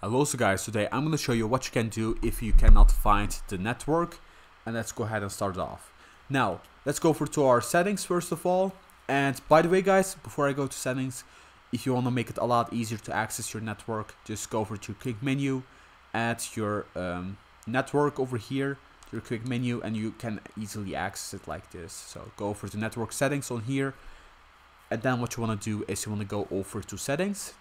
Hello so guys, today I'm going to show you what you can do if you cannot find the network and let's go ahead and start off. Now, let's go for to our settings first of all and by the way guys, before I go to settings, if you want to make it a lot easier to access your network, just go over to quick menu, add your um, network over here, your quick menu and you can easily access it like this. So go over to network settings on here and then what you want to do is you want to go over to settings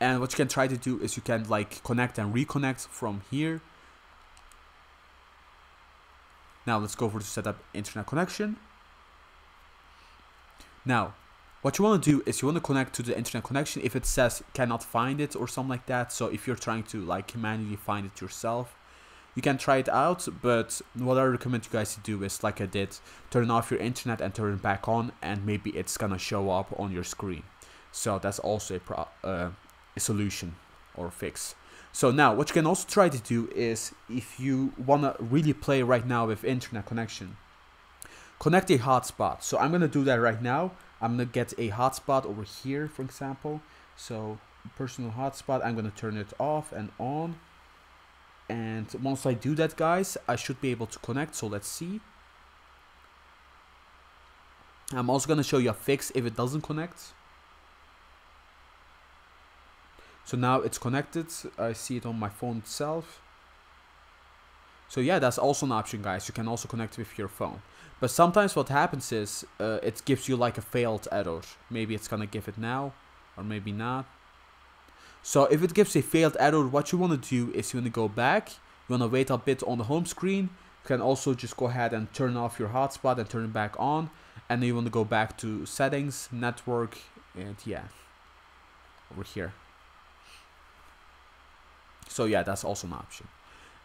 and what you can try to do is you can like connect and reconnect from here. Now let's go over to set up internet connection. Now what you want to do is you want to connect to the internet connection if it says cannot find it or something like that. So if you're trying to like manually find it yourself you can try it out. But what i recommend you guys to do is like i did turn off your internet and turn it back on and maybe it's gonna show up on your screen. So that's also a pro uh, a solution or fix. So now what you can also try to do is if you want to really play right now with internet connection, connect a hotspot. So I'm going to do that right now. I'm going to get a hotspot over here, for example. So personal hotspot, I'm going to turn it off and on. And once I do that, guys, I should be able to connect. So let's see. I'm also going to show you a fix if it doesn't connect. So now it's connected. I see it on my phone itself. So yeah, that's also an option, guys. You can also connect with your phone. But sometimes what happens is uh, it gives you like a failed error. Maybe it's gonna give it now, or maybe not. So if it gives a failed error, what you want to do is you want to go back. You want to wait a bit on the home screen. You can also just go ahead and turn off your hotspot and turn it back on. And then you want to go back to settings, network, and yeah, over here. So yeah, that's also an option.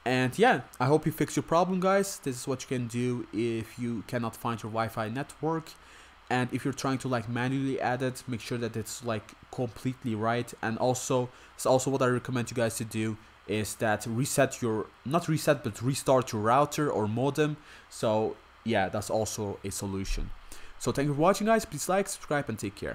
And yeah, I hope you fix your problem, guys. This is what you can do if you cannot find your Wi-Fi network. And if you're trying to like manually add it, make sure that it's like completely right. And also, it's also what I recommend you guys to do is that reset your, not reset, but restart your router or modem. So yeah, that's also a solution. So thank you for watching, guys. Please like, subscribe, and take care.